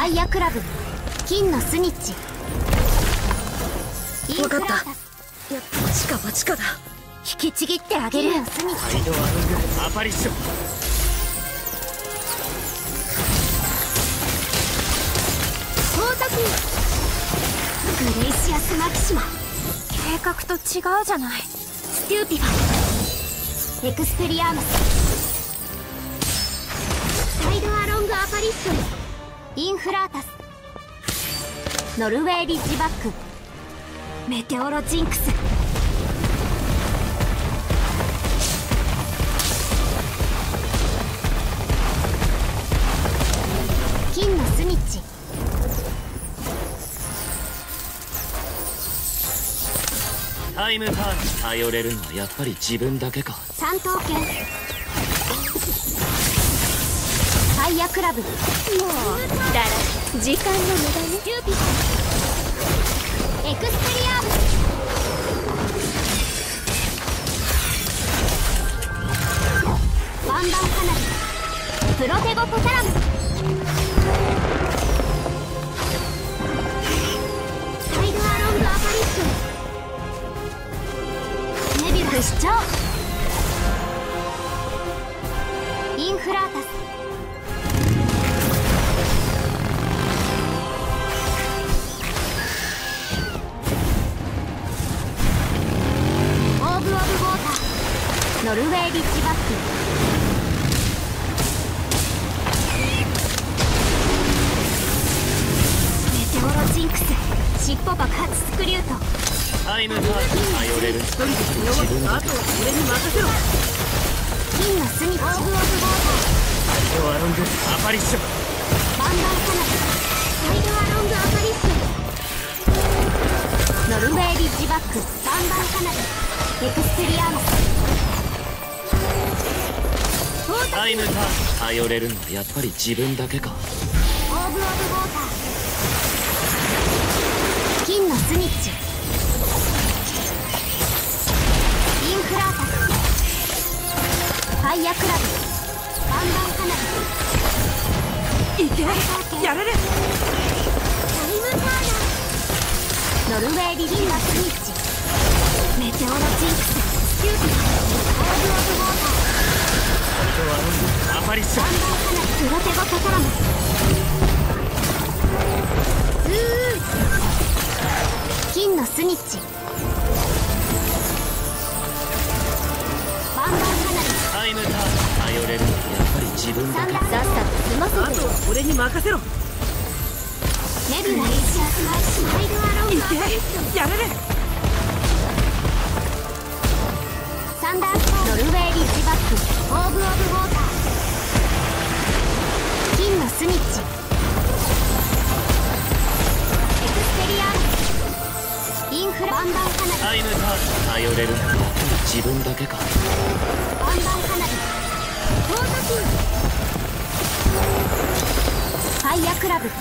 メビューファイヤークラブ。金のスニッチ。わかった。やっぱチカはチカだ。引きちぎってあげる。金のスニッチサイドアロングアパリッション。グレイシアス・マキシマ。計画と違うじゃない。ステューティファ。エクスペリアーマ。スサイドアロングアパリッションインフラータス。ノルウェーリッジバック。メテオロジンクス。金のスニッチ。タイムターンに頼れるのはやっぱり自分だけか。三等剣クラブ。もうだら時間の無駄ね。ステューピッエクスペリアームワンバン花火プロテゴポタラムサイドアロングアパリッションネビュラ主張インフラータス。ノルウェーリッジバック。メテオロジンクス。尻尾爆発スクリュート。タイムターンに頼れる。のは自分だけか俺に任せろ。金のスニッチオーブ・オブ・ウォーサイドアロングアパリッションターバンバン花火サイドアロングアパリッションノルウェーリッジバック。バンバン花火エクスペリアーマスタイムターンに頼れるのはやっぱり自分だけか。オーブ・オブ・ウォーター金のスニッチ。インフラータスファイヤークラブ。バンバン花火。いけやれる。タイムターナー。ノルウェーリリンのスニッチ。メテオロジンクス。スキューティオーブ・オブ・ウォーターサイドアロングアパリッションバンバン花火プロテゴタタラムうー金のスニッチバンバン花火タイムターンに頼れるのはやっぱり自分だけさっさと済ませてあとは俺に任せろ。ネビュライシアスマイドアロンいグアパリッションけやれ。るサンダースノルウェーリッジバックオーブ・オブ・ウォーター金のスニッチエクスペリアームインフラバンバン花火タイムターンに頼れるのは自分だけかバンバン花火光沢ファイヤークラブグ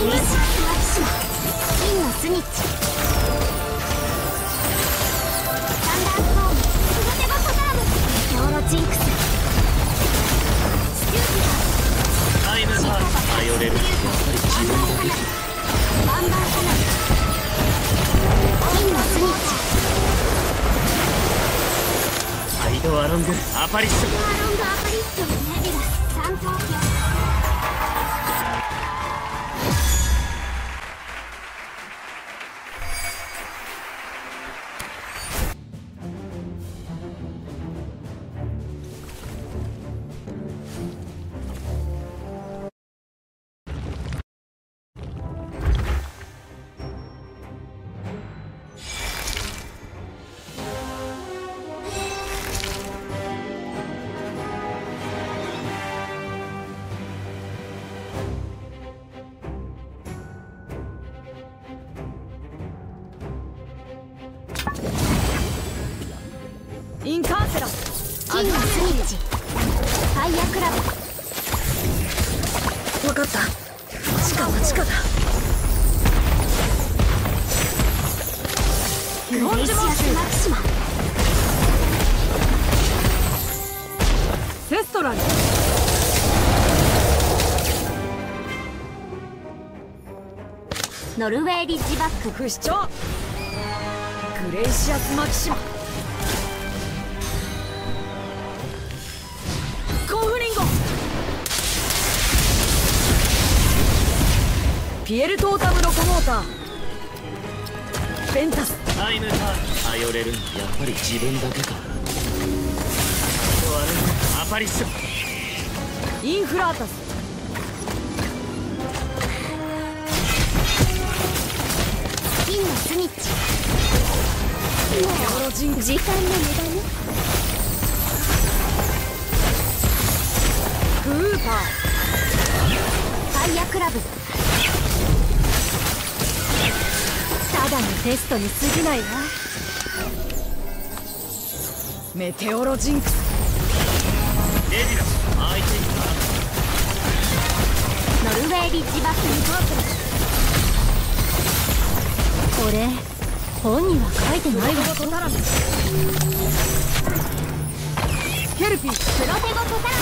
レイアス・マキシマ金のスニッチ頼れる。やっぱり自分だけ。かバンバン花火金のスイッチサイドアロングアパリッションアロングアパリッションネビュラス三等級。インカーセラキングスイッチ。ファイヤークラブ。分かった。地下は地下だ。グレイシアスマキシマ。セストラル。ノルウェーリッジバック。不死鳥。レイシアスマキシマコンフリンゴ。ピエルトータムロコモーター。ベンタス。タイムターン頼れるのはやっぱり自分だけか。我アパリッション。インフラータス。金のスニッチ時間の無駄ねクーパーファイヤークラブただのテストに過ぎないわメテオロジンクスレディだ相手にノルウェーリッジバックにこれ本には書いてないわ。ケルピープロテゴトタラ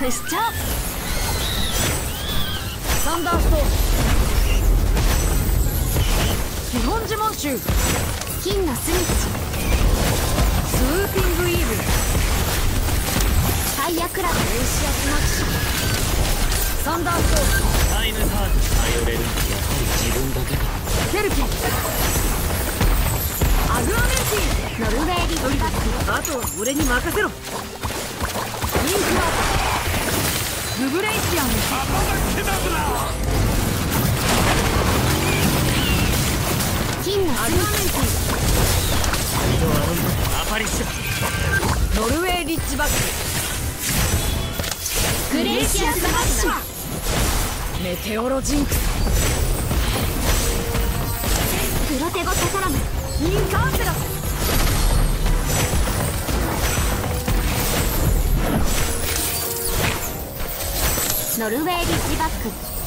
不死鳥サンダーストーン基本呪文集金のスニッチスーピングイーブルファイヤークラブグレイシアスマキシマサンダーストーンタイムターン頼れるのはやっぱり自分だけかケルピーアグアメンティノルウェーリッジバックあとは俺に任せろ。インフラーグブレイシアン金のスニッアグアメンテサイドアロンドアパリッションィノルウェーリッジバッチグレイシアスマキシマクメテオロジンクス。プロテゴササラムインカーセラスノルウェーリッジバック。